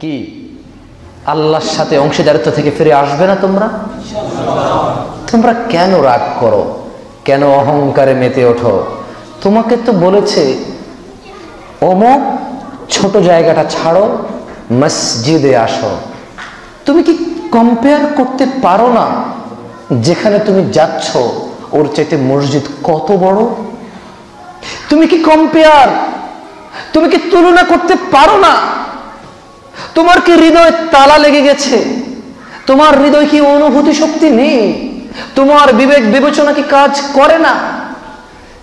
কি? আল্লাহর সাথে অংশীদারিত্ব থেকে ফিরে আসবে না তোমরা? তোমরা কেন রাগ করো? কেন অহংকারে মেতে ওঠো? তোমাকে তো বলেছে অমুক ছোট জায়গাটা ছাড়ো, মসজিদে আসো। তুমি কি কম্পেয়ার করতে পারো না যেখানে তুমি যাচ্ছ, ওর চাইতে মসজিদ কত বড়? তুমি কি কম্পেয়ার তুমি কি তুলনা করতে পারো না তোমার কি হৃদয় তালা লেগে গেছে? তোমার হৃদয় কি অনুভূতি শক্তি নেই? তোমার বিবেক বিবেচনা কি কাজ করে না?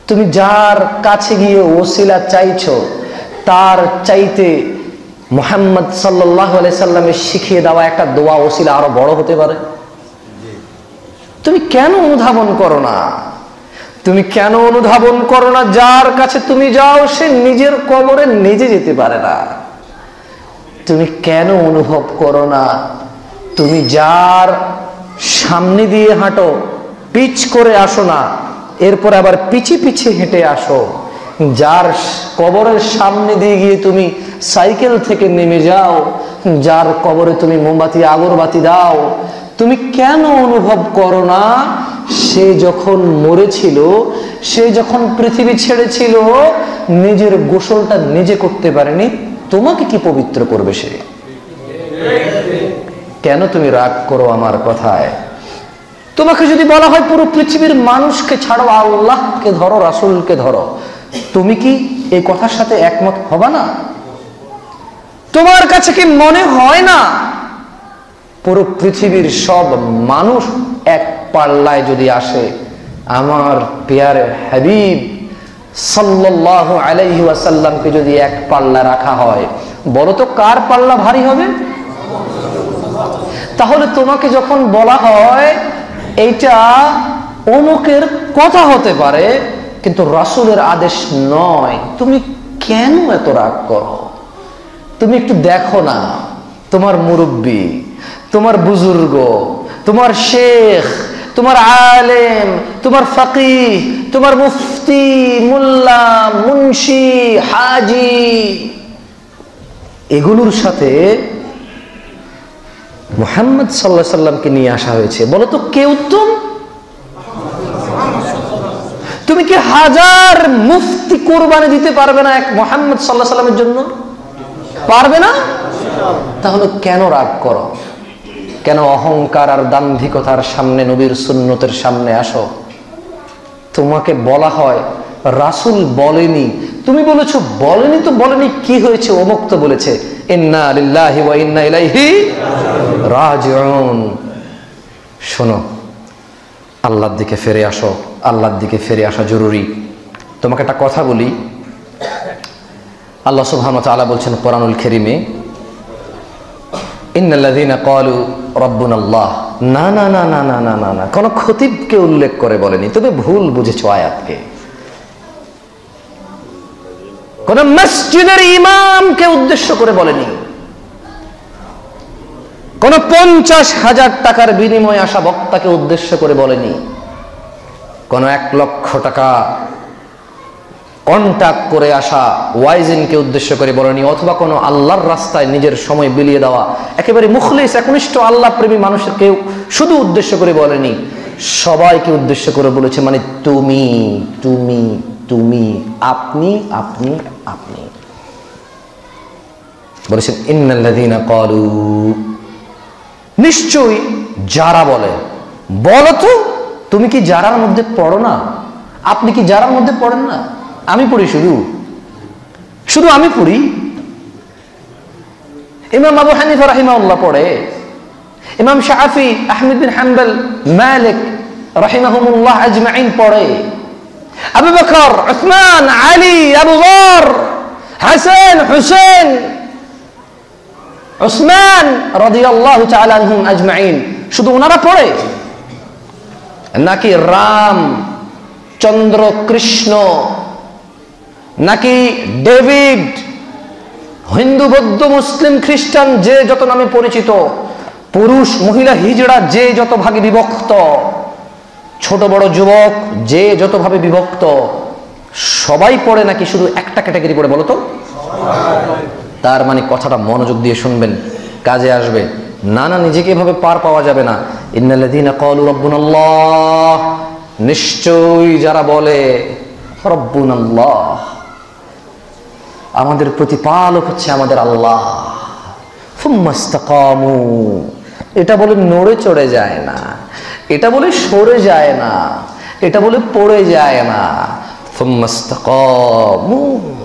তুমি যার কাছে গিয়ে ওসিলা চাইছ, তার চাইতে মোহাম্মদ সাল্লাহ সাল্লামের শিখিয়ে দেওয়া একটা দোয়া ওসিলা আরও বড় হতে পারে? তুমি কেন অনুধাবন করো না? তুমি কেন অনুধাবন করো না? যার কাছে তুমি যাও, সে নিজের কবরে নিজে যেতে পারে না। তুমি কেন অনুভব করো না? তুমি যার সামনে দিয়ে হাঁটো, পিচ করে আসো না, এরপর আবার পিছে পিছে হেঁটে আসো। যার কবরের সামনে দিয়ে গিয়ে তুমি সাইকেল থেকে নেমে যাও, যার কবরে তুমি মোমবাতি, আগরবাতি দাও, তুমি কেন অনুভব করো না? সে যখন মরেছিল, সে যখন পৃথিবী ছেড়েছিল, নিজের গোসলটা নিজে করতে পারেনি তোমাকে কি পবিত্র করবে সে? কেন তুমি রাগ করো আমার কথায়? তোমাকে যদি বলা হয় পুরো পৃথিবীর মানুষকে ছাড়ো, আল্লাহকে ধরো, রাসুলকে ধরো, তুমি কি এই কথার সাথে একমত হবা না? তোমার কাছে কি মনে হয় না পুরো পৃথিবীর সব মানুষ এক পাল্লায় যদি আসে, আমার পেয়ারে হাবিব সাল্লাহ আলাইহি ওয়াসাল্লামকে যদি এক পাল্লা রাখা হয়, বলো তো কার পাল্লা ভারী হবে? তাহলে তোমাকে যখন বলা হয়, এইটা অমুকের কথা হতে পারে, কিন্তু রাসুলের আদেশ নয়। তুমি কেন এত রাগ করো? তুমি একটু দেখো না। তোমার মুরব্বী, তোমার বুজুর্গ, তোমার শেখ তোমার আলেম, তোমার ফকি তোমার মুফতি, মোল্লা, মুন্সি, হাজি, এগুলোর সাথে মোহাম্মদ সাল্লাহ সাল্লামকে নিয়ে আসা হয়েছে। বলো তো কে উত্তম? তুমি কি হাজার মুফতি কোরবানি দিতে পারবে না এক মোহাম্মদ সাল্লাহ সাল্লামের জন্য? পারবে না? তাহলে কেন রাগ করো? কেন অহংকার আর দাম্ভিকতার সামনে, নবীর সুন্নতের সামনে আসো? তোমাকে বলা হয়, রাসুল বলেনি। তুমি বলেছ, বলেনি তো বলেনি, কি হয়েছে? অমুক তো বলেছে শোনো, আল্লাহর দিকে ফিরে আসো, আল্লাহর দিকে ফিরে আসা জরুরি। তোমাকে একটা কথা বলি। আল্লাহ সুবহানাহু ওয়া তাআলা বলছেন কোরআনুল কারীমে ইন্নাল্লাযীনা ক্বালু রাব্বুনাল্লাহ। না না না না না না না না। কোন খতিবকে উল্লেখ করে বলেনি। তবে ভুল বুঝেছ আয়াতকে। কোন মসজিদের ইমামকে উদ্দেশ্য করে বলেনি। কোন পঞ্চাশ হাজার টাকার বিনিময়ে আসা বক্তাকে উদ্দেশ্য করে বলেনি। কোন এক লক্ষ টাকা কন্ট্যাক্ট করে আসা ওয়াইজিনকে উদ্দেশ্য করে বলেনি, অথবা কোনো আল্লাহর রাস্তায় নিজের সময় বিলিয়ে দেওয়া, একেবারে মুখলিস, একনিষ্ঠ আল্লাহ প্রেমী মানুষের কেউ শুধু উদ্দেশ্য করে বলেনি, সবাইকে উদ্দেশ্য করে বলেছে মানে তুমি তুমি তুমি, আপনি আপনি আপনি। বলেছেন, ইন্নাল্লাযীনা ক্বালু। নিশ্চয়ই যারা বলে, বলো তো, তুমি কি যারার মধ্যে পড়ো না? আপনি কি যারার মধ্যে পড়েন না? আমি পড়ি শুধু। শুধু আমি পড়ি। ইমাম আবু হানিফা রাহিমাউল্লাহ পড়ে। ইমাম শাহি আহমেদ বিন হাম্বল, মালিক রাহিমাহুমুল্লাহ আজমাইন পড়ে। আবু বকর, উসমান, আলী, আবু বর হাসান, হুসেন, উসমান রাদিয়াল্লাহু তাআলা আনহুম আজমাইন। শুধু ওনারা পড়ে। নাকি রাম, চন্দ্র, কৃষ্ণ নাকি ডেভিড, হিন্দু, বৌদ্ধ, মুসলিম, খ্রিস্টান, যে যত নামে পরিচিত, পুরুষ, মহিলা, হিজড়া, যে যত ভাগে বিভক্ত, ছোট, বড় যুবক, যে যত ভাবে বিভক্ত, সবাই পড়ে নাকি শুধু একটা ক্যাটাগরি পড়ে বলো তো? তার মানে কথাটা মনোযোগ দিয়ে শুনবেন, কাজে আসবে। না না, নিজেকে এভাবে পার পাওয়া যাবে না। রাব্বুনাল্লাহ, নিশ্চয়ই যারা বলে, রব্বুনাল্লাহ আমাদের প্রতিপালক হচ্ছে আমাদের আল্লাহ। ফুম্মাস্তাকামু এটা বলে নড়ে চড়ে যায় না। এটা বলে সরে যায় না। এটা বলে পড়ে যায় না। ফুম্মাস্তাকামু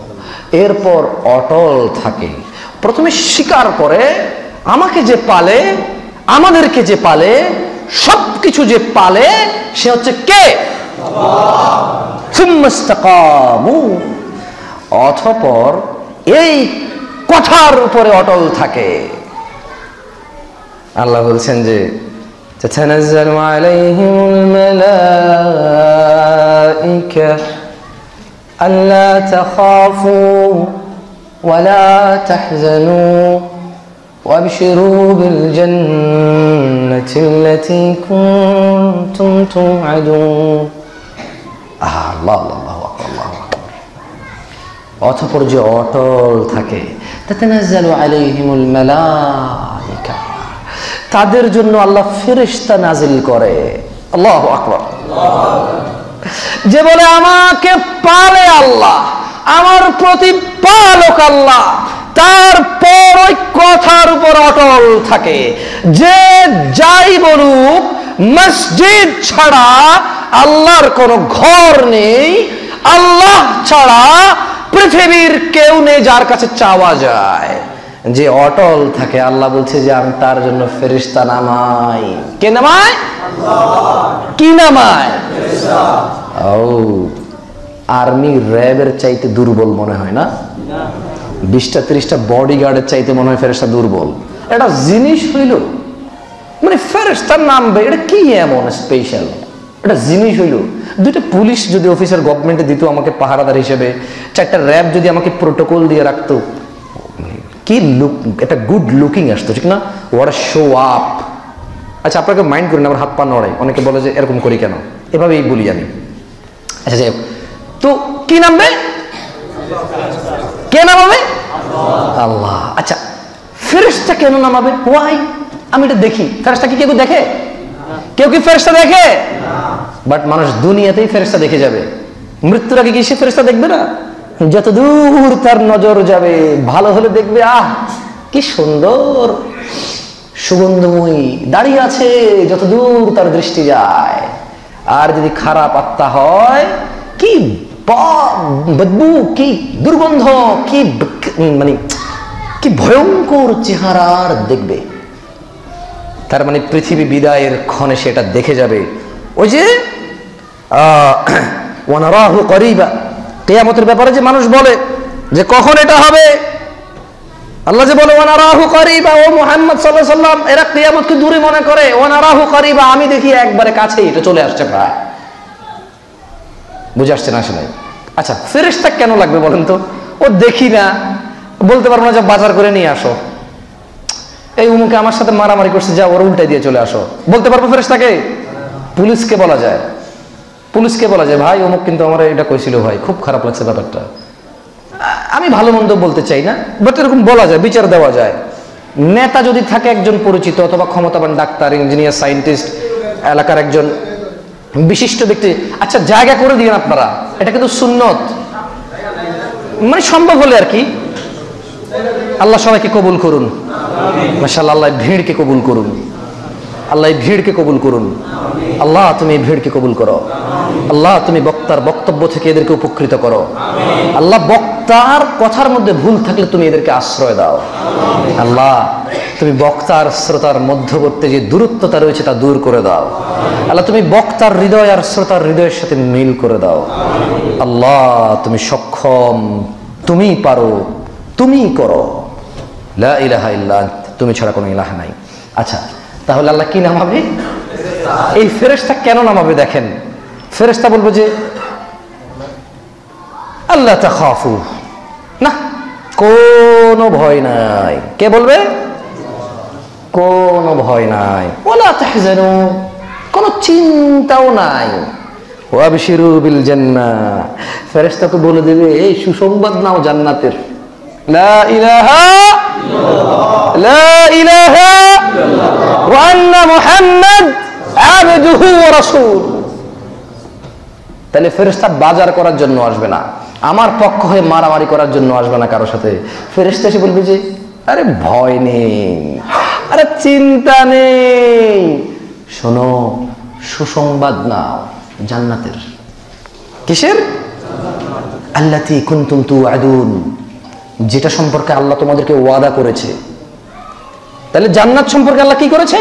এরপর অটল থাকে। প্রথমে স্বীকার করে, আমাকে যে পালে, আমাদেরকে যে পালে, সবকিছু যে পালে, সে হচ্ছে কে? সুম্মাস্তাকামু অথপর এই কথার উপরে অটল থাকে আল্লাহ বলছেন যে تتنزل عليهم الملائكة ألا تخافوا ولا تحزنوا وابشروا بالجنة التي كنتم توعدون আহ, আল্লাহ আল্লাহ আল্লাহু আকবার, আল্লাহু আকবার। অথপর যে অটল থাকে তাদের জন্য আল্লাহ ফেরেশতা নাজিল করে। আল্লাহ আকবার। যে বলে, আমাকে পালে আল্লাহ, আমার প্রতিপালক আল্লাহ। তারপর ওই কথার উপর অটল থাকে। যে যাই বলুক, মসজিদ ছাড়া আল্লাহর কোনো ঘর নেই, আল্লাহ ছাড়া পৃথিবীর কেউ নেই যার কাছে চাওয়া যায়। যে অটল থাকে, আল্লাহ বলছে যে আমি তার জন্য ফেরিস্তা নামাই। কে নামায়? কি নামায়? ও, আর্মি র্যাবের চাইতে দুর্বল মনে হয় না? বিশটা, ত্রিশটা বডি গার্ডের চাইতে মনে হয় ফেরেস্তা দুর্বল। এটা জিনিস হইল। মানে ফেরেস্তার নামবে এটা কি এমন স্পেশাল এটা জিনিস হইল, দুইটা পুলিশ যদি অফিসার গভর্নমেন্টে দিত আমাকে পাহারাদার হিসেবে, চারটা র্যাব যদি আমাকে প্রোটোকল দিয়ে রাখতো, কি লুক একটা গুড লুকিং আসতো, ঠিক না? ওয়ার শো আপ আচ্ছা আপনাকে মাইন্ড করেন, আমার হাত পা নড়াই। অনেকে বলে যে, এরকম করি কেন? এভাবেই বলি আমি। আচ্ছা যাই। তো কি নামবে কে নামাবে? আল্লাহ। আচ্ছা ফেরেশতা কেন নামাবে? ওয়াই আমি এটা দেখি। ফেরেশতা কি কেউ দেখে? কেউ কি ফেরেশতা দেখে? বাট মানুষ দুনিয়াতেই ফেরেশতা দেখে যাবে। মৃত্যুর আগে কি সে ফেরেশতা দেখবে না। যত দূর তার নজর যাবে, ভালো হলে দেখবে, আহ, কি সুন্দর, সুগন্ধময়ী দাঁড়িয়ে আছে যত দূর তার দৃষ্টি যায়। আর যদি খারাপ আত্মা হয়, কি বদবু, কি দুর্গন্ধ, কি মানে কি ভয়ঙ্কর চেহারার দেখবে। তার মানে পৃথিবী বিদায়ের ক্ষণে সেটা দেখে যাবে। ওই যে ওয়ানারাহু করিবা। কেয়ামতের ব্যাপারে যে মানুষ বলে যে কখন এটা হবে, আল্লাহ যে বলে, ওয়ানারাহু করিবা, ও মুহাম্মদ আলাইহি সাল্লাম এরা কিয়ামতকে দূরে মনে করে, ওয়ানারাহু করিবা, আমি দেখি একবারে কাছেই এটা চলে আসছে প্রায়। বুঝে আসছে না আসলে আচ্ছা ফেরেশতা কেন লাগবে বলেন তো? ও দেখি না, বলতে পারব না যে বাজার করে নিয়ে আসো। এই উমুকে আমার সাথে মারামারি করছে যা ওর উল্টাই দিয়ে চলে আসো। বলতে পারব ফেরেশতাকে? পুলিশকে বলা যায়। পুলিশকে বলা যায়, ভাই, অমুক কিন্তু আমার এটা কইছিল ভাই। খুব খারাপ লাগছে ব্যাপারটা। আমি ভালো মন্দ বলতে চাই না বাট এরকম বলা যায়, বিচার দেওয়া যায়। নেতা যদি থাকে একজন পরিচিত অথবা ক্ষমতাবান ডাক্তার, ইঞ্জিনিয়ার, সায়েন্টিস্ট, এলাকার একজন বিশিষ্ট ব্যক্তি আচ্ছা জায়গা করে দিন আপনারা, এটা কিন্তু সুন্নত। মানে সম্ভব হলে আর কি? আল্লাহ সবাইকে কবুল করুন। মাশাআল্লাহ, আল্লাহ ভিড়কে কবুল করুন। আল্লাহ এই ভিড়কে কবুল করুন। আল্লাহ, তুমি এই ভিড়কে কবুল করো। আল্লাহ, তুমি বক্তার বক্তব্য থেকে এদেরকে উপকৃত করো। আল্লাহ, বক্তার কথার মধ্যে ভুল থাকলে তুমি এদেরকে আশ্রয় দাও। আল্লাহ, তুমি বক্তার শ্রোতার মধ্যবর্তী যে দূরত্বতা রয়েছে তা দূর করে দাও। আল্লাহ, তুমি বক্তার হৃদয় আর শ্রোতার হৃদয়ের সাথে মিল করে দাও। আল্লাহ, তুমি সক্ষম তুমি পারো তুমি করো। ইলাহা ইল্লা তুমি ছাড়া কোনো ইলাহা নাই। আচ্ছা তাহলে আল্লাহ কি নামাবে? এই ফেরেশতা কেন নামাবে দেখেন? ফেরেশতা বলব যে আল্লাহ তাখাফু। না, কোনো ভয় নাই। কে বলবে? কোনো ভয় নাই। ওলা তাহজানু। কোনো চিন্তাও নাই। ওয়াবশিরু বিল জান্নাহ। ফেরেশতাকে বলে দেবে, এই সুসংবাদ নাও জান্নাতের। লা ইলাহা ওয়া আন্না মুহাম্মাদ আবদুহু ওয়া রাসূল তাহলে ফেরেশতা বাজার করার জন্য আসবে না। আমার পক্ষ হয়ে মারামারি করার জন্য আসবে না কারোর সাথে। ফেরেশতা এসে বলবে যে, আরে ভয় নেই, আরে চিন্তা নেই। শোনো, সুসংবাদ নাও জান্নাতের। কিসের? আল্লাতি কুনতুম তুআদুন যেটা সম্পর্কে আল্লাহ তোমাদেরকে ওয়াদা করেছে। তাহলে জান্নাত সম্পর্কে আল্লাহ কি করেছে?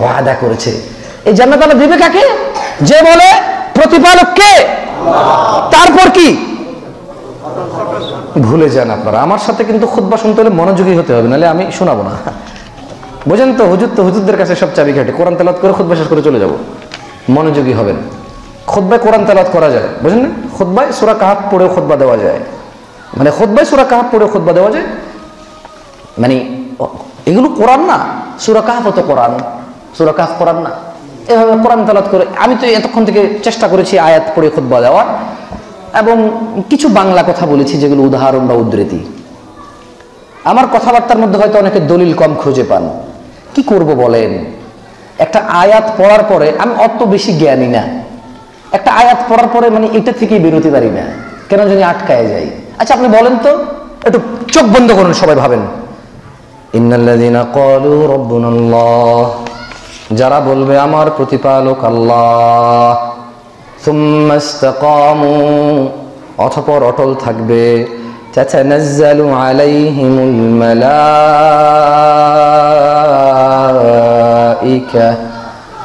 ওয়াদা করেছে। এই জান্নাত আল্লাহ দেবে কাকে? যে বলে, প্রতিপালক কে? তারপর কি? ভুলে যান আপনারা। আমার সাথে কিন্তু খুতবা শুনতে হলে মনোযোগী হতে হবে, নাহলে আমি শোনাবো না। বোঝেন তো, হুজুর তো হুজুরদের কাছে সব চাবি ঘাটে। কোরআন তেলাত করে খুতবা শেষ করে চলে যাব। মনোযোগী হবেন। খুতবায় কোরআন তেলাত করা যায় বুঝলেন না? খুতবায় সুরা কাহাত পড়েও খুতবা দেওয়া যায়। মানে খুতবায় সুরা কাহাত পড়ে খুতবা দেওয়া যায়? মানে এগুলো কোরআন না, সুরা কাহাফ তো কোরআন, সুরা কাহাফ কোরআন না। এভাবে কোরআন তালাত করে, আমি তো এতক্ষণ থেকে চেষ্টা করেছি আয়াত পড়ে খুতবা দেওয়ার। এবং কিছু বাংলা কথা বলেছি যেগুলো উদাহরণ বা উদ্ধৃতি। আমার কথাবার্তার মধ্যে হয়তো অনেকে দলিল কম খুঁজে পান। কি করব বলেন? একটা আয়াত পড়ার পরে, আমি অত বেশি জ্ঞানী না। একটা আয়াত পড়ার পরে মানে এটা থেকেই বেরোতে পারি না। কেন জানি আটকায় যাই। আচ্ছা আপনি বলেন তো, একটু চোখ বন্ধ করুন, সবাই ভাবেন। যারা বলবে, আমার প্রতিপালক আল্লাহ। অতঃপর অটল থাকবে। তাতানাজ্জালু আলাইহিমুল মালাইকা,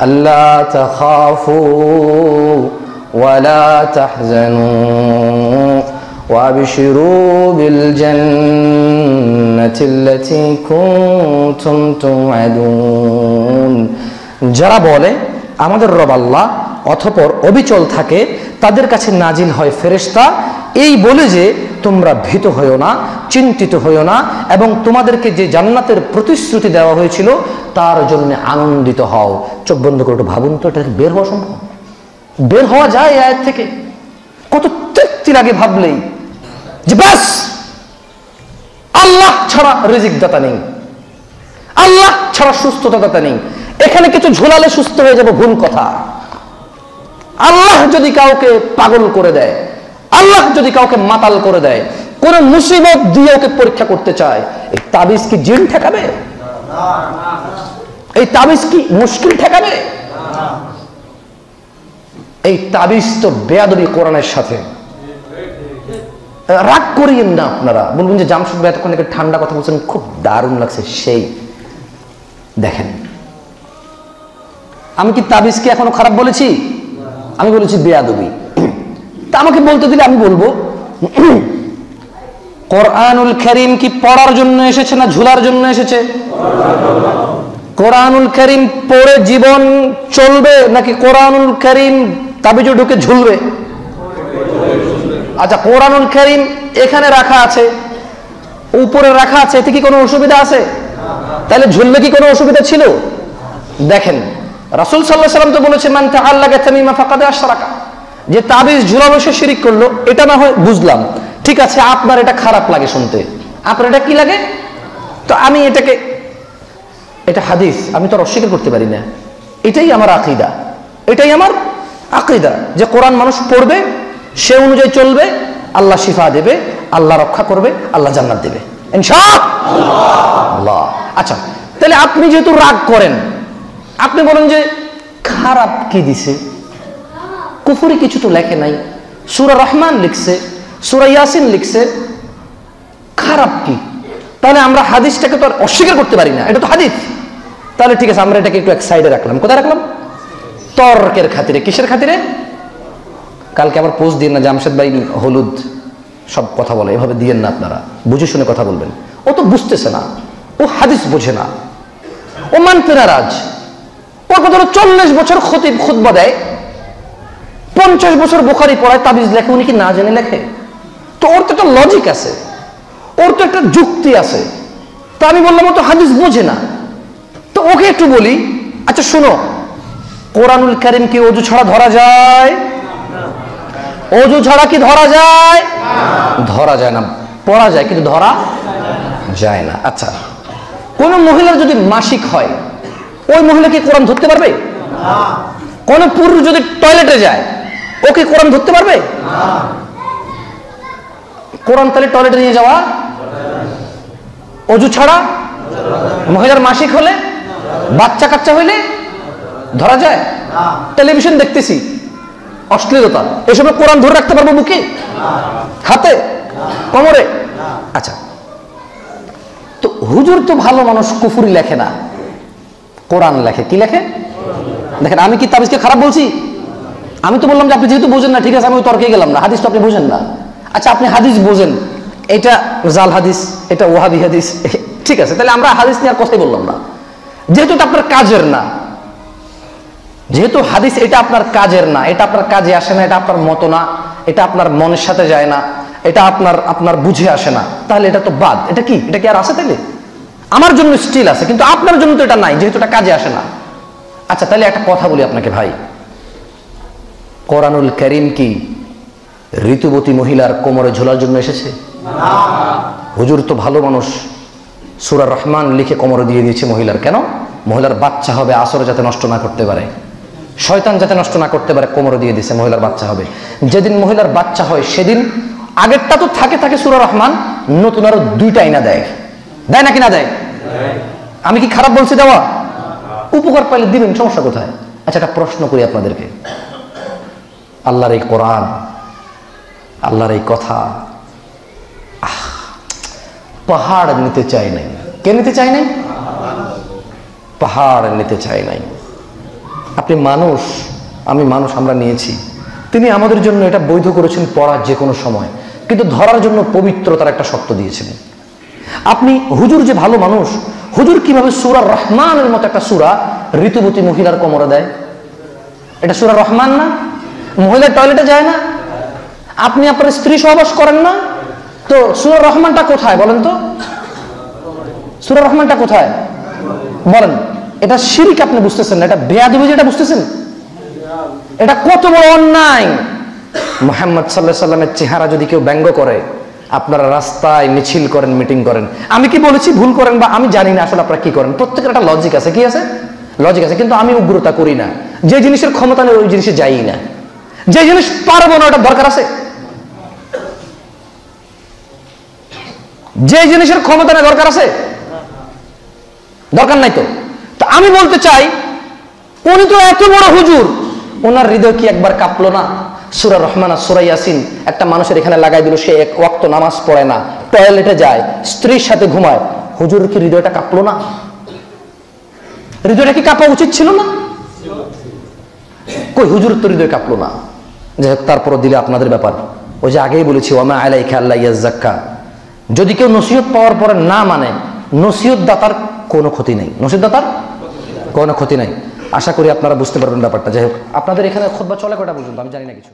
আল্লা তাখাফু ওয়ালা তাহজানু। وابشروا بالجنة التي كنتم توعدون যারা বলে আমাদের রব আল্লাহ অথপর অবিচল থাকে তাদের কাছে নাজিল হয় ফেরেশতা এই বলে যে তোমরা ভীত হইও না চিন্তিত হইও না এবং তোমাদেরকে যে জান্নাতের প্রতিশ্রুতি দেওয়া হয়েছিল তার জন্য আনন্দিত হও চোখ বন্ধ করে একটু ভাবুন তো এটা কি বের হওয়া সম্ভব বের হওয়া যায় এই আয়াত থেকে কত তৃপ্তি লাগে ভাবলেই যে ব্যাস। আল্লাহ ছাড়া রিজিক দাতা নেই। আল্লাহ ছাড়া সুস্থতা দাতা নেই। এখানে কিছু ঝোলালে সুস্থ হয়ে যাবে ভুল কথা। আল্লাহ যদি কাউকে পাগল করে দেয়, আল্লাহ যদি কাউকে মাতাল করে দেয়, কোন মুসিবত দিয়ে ওকে পরীক্ষা করতে চায়, এই তাবিজ কি জিন ঠেকাবে? এই তাবিজ কি মুশকিল ঠেকাবে? এই তাবিজ তো বেয়াদবি কোরআনের সাথে। রাগ করিয়েন না আপনারা। বলবেন যে জামশুদ ভাই এতক্ষণ থেকে ঠান্ডা কথা বলছেন, খুব দারুণ লাগছে সেই। দেখেন, আমি কি তাবিজকে এখনও খারাপ বলেছি? আমি বলেছি বেয়াদবি। তা আমাকে বলতে দিলে আমি বলব, কোরআনুল করিম কি পড়ার জন্য এসেছে না ঝুলার জন্য এসেছে? কোরআনুল করিম পড়ে জীবন চলবে নাকি কোরআনুল করিম তাবিজে ঢুকে ঝুলবে? আচ্ছা কোরআনুল করিম এখানে রাখা আছে। উপরে রাখা আছে, এতে কি কোনো অসুবিধা আছে? তাহলে ঝুললে কি কোনো অসুবিধা ছিল? দেখেন, রাসুল সাল্লাহ সাল্লাম তো বলেছে মানতে আল্লাহ তামিমা ফাঁকাদে আশরাকা। যে তাবিজ ঝুলানো সে শিরিক করল, এটা না হয় বুঝলাম। ঠিক আছে, আপনার এটা খারাপ লাগে শুনতে। আপনার এটা কি লাগে? তো আমি এটাকে, এটা হাদিস, আমি তো অস্বীকার করতে পারি না। এটাই আমার আকিদা। এটাই আমার আকিদা যে কোরআন মানুষ পড়বে সে অনুযায়ী চলবে, আল্লাহ শিফা দেবে, আল্লাহ রক্ষা করবে, আল্লাহ জান্নাত দেবে। আচ্ছা তাহলে আপনি যেহেতু রাগ করেন, আপনি বলেন যে, খারাপ কি দিছে? কুফুরি কিছু তো লেখে নাই। সুরা রহমান লিখছে, সুরা ইয়াসিন লিখছে, খারাপ কি? তাহলে আমরা হাদিসটাকে তো আর অস্বীকার করতে পারি না, এটা তো হাদিস। তাহলে ঠিক আছে, আমরা এটাকে একটু এক সাইডে রাখলাম। কোথায় রাখলাম? তর্কের খাতিরে, কিসের খাতিরে? কালকে আবার পোস্ট দিন না জামশেদ ভাই হলুদ, সব কথা বলে, এভাবে দিয়েন না আপনারা। বুঝে শুনে কথা বলবেন। ও তো বুঝতেছে না। ও হাদিস বোঝে না। ও মানতে নারাজ। ওর কথা চল্লিশ বছর খতিব খুতবা দেয়। পঞ্চাশ বছর বোখারি পড়ায় তাবিজ লেখে, উনি কি না জেনে লেখে? তো ওর তো একটা লজিক আছে। ওর তো একটা যুক্তি আছে। তো আমি বললাম, ও তো হাদিস বোঝে না। তো ওকে একটু বলি আচ্ছা শোনো, কোরআনুল কারিম কি অজু ছাড়া ধরা যায়? অজু ছাড়া কি ধরা যায়? ধরা যায় না, পড়া যায়, কিন্তু ধরা যায় না। আচ্ছা কোন মহিলার যদি মাসিক হয়, ওই মহিলা কি কোরআন ধরতে পারবে? কোন পুরুষ যদি টয়লেটে যায়, ও কি কোরআন ধরতে পারবে? কোরআন তাহলে টয়লেটে নিয়ে যাওয়া? অজু ছাড়া? মহিলার মাসিক হলে? বাচ্চা কাচ্চা হইলে? ধরা যায়? টেলিভিশন দেখতেছি। অশ্লীলতা, এসবে কোরআন ধরে রাখতে পারব বুকে হাতে? কোমরে? আচ্ছা। তো হুজুর তো ভালো মানুষ, কুফুরি লেখে না। কোরআন লেখে। কি লেখে? দেখেন, আমি কি তাবিজকে খারাপ বলছি? আমি তো বললাম যে আপনি যেহেতু বোঝেন না, ঠিক আছে, আমি তর্কে গেলাম না। হাদিস তো আপনি বোঝেন না। আচ্ছা আপনি হাদিস বোঝেন। এটা জাল হাদিস, এটা ওহাবি হাদিস। ঠিক আছে, তাহলে আমরা হাদিস নিয়ে আর কথাই বললাম না। যেহেতু আপনার কাজের না যেহেতু হাদিস এটা আপনার কাজের না, এটা আপনার কাজে আসে না, এটা আপনার মতো না, এটা আপনার মনের সাথে যায় না, এটা আপনার আপনার বুঝে আসে না, তাহলে এটা তো বাদ। এটা কি? এটা কি আর আছে তাহলে আমার জন্য স্টিল আছে, কিন্তু আপনার জন্য তো এটা নাই, যেহেতু এটা কাজে আসে না। আচ্ছা তাহলে একটা কথা বলি আপনাকে ভাই। কোরআনুল করিম কি ঋতুবতী মহিলার কোমরে ঝোলার জন্য এসেছে? হুজুর তো ভালো মানুষ। সুরা রহমান লিখে কোমরে দিয়ে দিয়েছে মহিলার। কেন? মহিলার বাচ্চা হবে, আসরে যাতে নষ্ট না করতে পারে। শয়তান যাতে নষ্ট না করতে পারে কোমরে দিয়ে দিছে, মহিলার বাচ্চা হবে। যেদিন মহিলার বাচ্চা হয়, সেদিন আগেরটা তো থাকে থাকে সুরা রহমান, নতুন আরও দুইটা আইনা দেয়। দেয় নাকি না দেয়? আমি কি খারাপ বলছি দেওয়া? উপকার পাইলে দিবেন, সমস্যা কোথায়? আচ্ছা একটা প্রশ্ন করি আপনাদেরকে। আল্লাহর এই কোরআন, আল্লাহর এই কথা পাহাড় নিতে চাই নাই। কে নিতে চাই নাই? পাহাড় নিতে চাই নাই। আপনি মানুষ, আমি মানুষ আমরা নিয়েছি। তিনি আমাদের জন্য এটা বৈধ করেছেন পড়ার যে কোনো সময়। কিন্তু ধরার জন্য পবিত্রতার একটা শর্ত দিয়েছিলেন। আপনি হুজুর যে ভালো মানুষ, হুজুর কীভাবে সুরা রহমানের মতো একটা সুরা ঋতুবতী মহিলার কোমরে দেয়? এটা সুরা রহমান না? মহিলার টয়লেটে যায় না? আপনি আপনার স্ত্রী সহবাস করেন না? তো সুরা রহমানটা কোথায় বলেন তো? সুরা রহমানটা কোথায়? বলেন। এটা শিরিক আপনি বুঝতেছেন না, এটা বেয়াদবি যেটা বুঝতেছেন? এটা কত বড় অন্যায়। মোহাম্মদ সাল্লাহ সাল্লামের চেহারা যদি কেউ ব্যঙ্গ করে, আপনারা রাস্তায় মিছিল করেন, মিটিং করেন। আমি কি বলেছি ভুল করেন বা আমি জানি না আসলে আপনারা কি করেন? প্রত্যেকের একটা লজিক আছে, কি আছে? লজিক আছে, কিন্তু আমি উগ্রতা করি না। যে জিনিসের ক্ষমতা নেই, ওই জিনিসে যাই না। যে জিনিস পারব না, ওটা দরকার আছে? যে জিনিসের ক্ষমতা নেই, দরকার আছে? দরকার নাই তো? আমি বলতে চাই, উনি তো এত বড় হুজুর। ওনার হৃদয় কি একবার কাঁপলো না? সুরা রহমানা সুরা ইয়াসিন একটা মানুষের এখানে লাগাই দিল, সে এক ওয়াক্ত নামাজ পড়ে না, টয়লেটে যায়, স্ত্রীর সাথে ঘুমায়। হুজুর কি হৃদয়টা কাঁপলো না? হৃদয়টা কি কাঁপা উচিত ছিল না? কই হুজুর তো হৃদয় কাঁপলো না। যাই হোক, তারপরও দিলে আপনাদের ব্যাপার। ওই যে আগেই বলেছি ওমা আলাই খেয়াল্লা ইয়াজ্জাক্কা যদি কেউ নসিহত পাওয়ার পরে না মানে নসিহত দাতার কোনো ক্ষতি নেই। নসিহত দাতার কোনো ক্ষতি নাই। আশা করি আপনারা বুঝতে পারবেন ব্যাপারটা। যাই হোক, আপনাদের এখানে খোদবা চলে কটা পর্যন্ত? আমি জানি না কিছু।